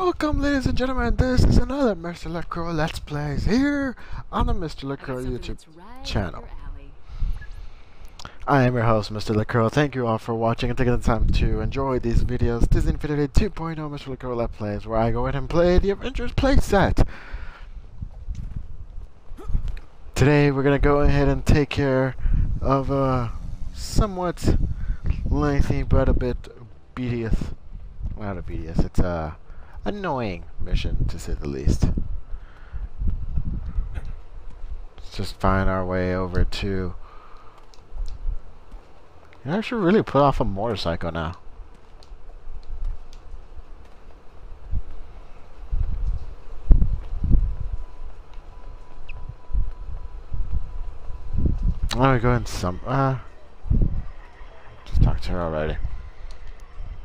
Welcome, ladies and gentlemen. This is another Mr. LeCrow Let's Plays here on the Mr. LeCrow YouTube channel. I am your host, Mr. LeCrow. Thank you all for watching and taking the time to enjoy these videos. This is Infinity 2.0 Mr. LeCrow Let's Plays, where I go ahead and play the Avengers playset. Today, we're going to go ahead and take care of a somewhat lengthy but a bit obedience. Not obedience, it's a annoying mission to say the least. Let's just find our way over to. I should really put off a motorcycle now. Let me go some. Uh, just talk to her already.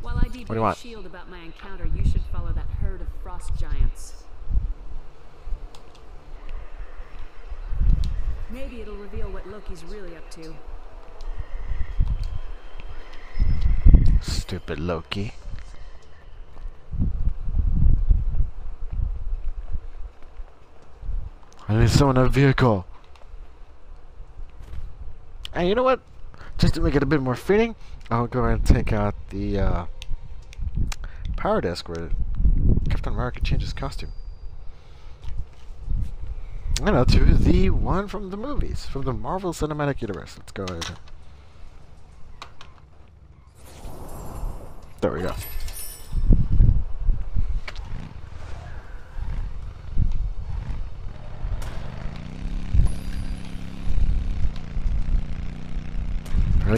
While I you want? Shield about my encounter, you should follow that herd of frost giants. Maybe it'll reveal what Loki's really up to. Stupid Loki. I need someone in a vehicle. And you know what? Just to make it a bit more fitting, I'll go ahead and take out the uh, power Disc where Captain America changes costume. You know, to the one from the movies, from the Marvel Cinematic Universe. Let's go ahead. There we go.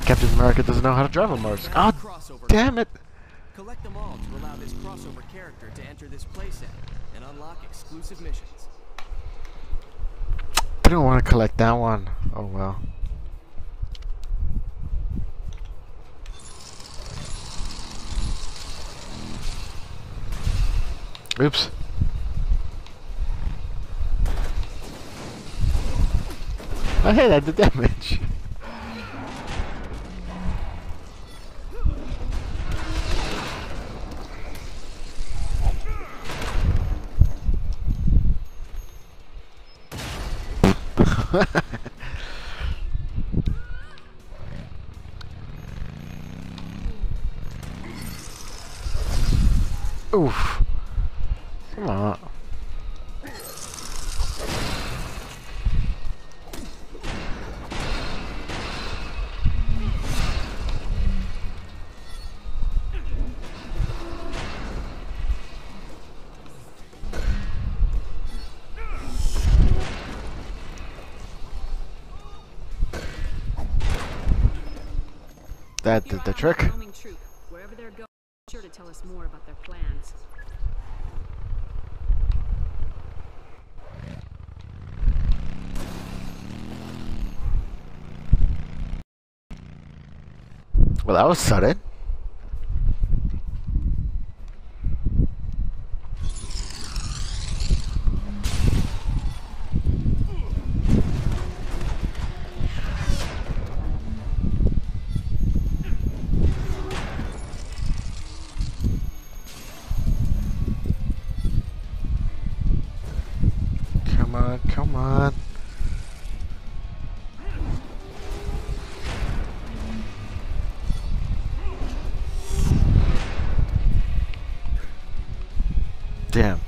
Captain America doesn't know how to drive a motorcycle. Oh, damn it! Collect them all to allow this crossover character to enter this playset and unlock exclusive missions. I don't want to collect that one. Oh well. Oops. Oh hey, that did damage. Oof. Come on. That did the trick. Roaming troop. Wherever they're going, be sure to tell us more about their plans. Well, that was sudden. Come on, come on. Damn.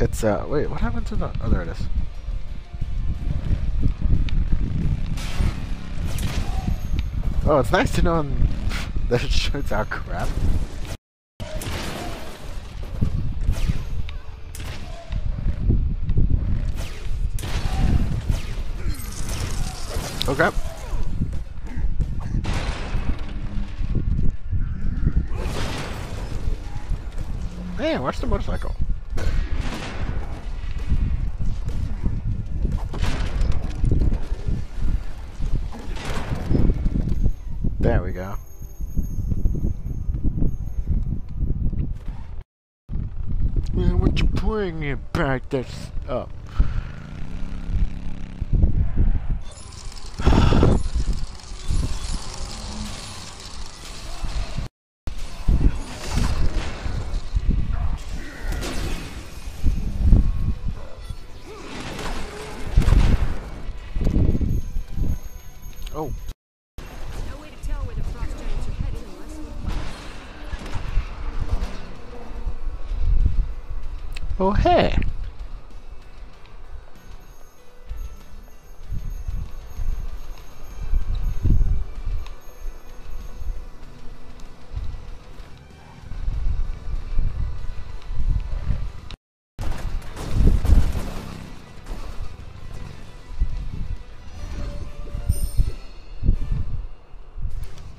It's, uh, wait, what happened to the, oh, there it is. Oh, it's nice to know that it shoots out crap. Okay. Man, watch the motorcycle. There we go. Man, what you putting it back that's up? Oh, hey.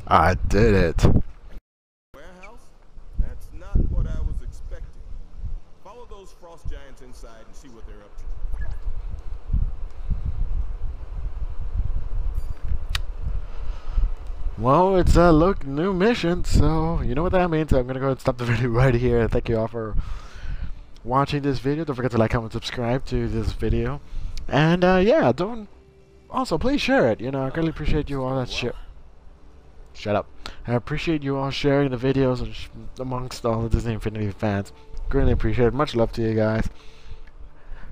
I did it. Warehouse? That's not what I was expecting. Giants inside and see what they're up to. Well, it's a look new mission, so you know what that means. I'm gonna go ahead and stop the video right here. Thank you all for watching this video. Don't forget to like, comment, subscribe to this video, and uh, yeah, don't. Also, please share it. You know, I really appreciate you all that shit. Shut up. I appreciate you all sharing the videos amongst all the Disney Infinity fans. Greatly appreciate it. Much love to you guys.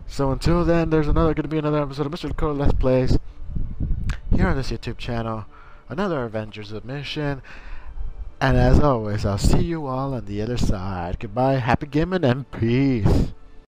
So until then, there's another going to be another episode of Mr. Dakota Let's Plays here on this YouTube channel. Another Avengers mission. And as always, I'll see you all on the other side. Goodbye, happy gaming, and peace.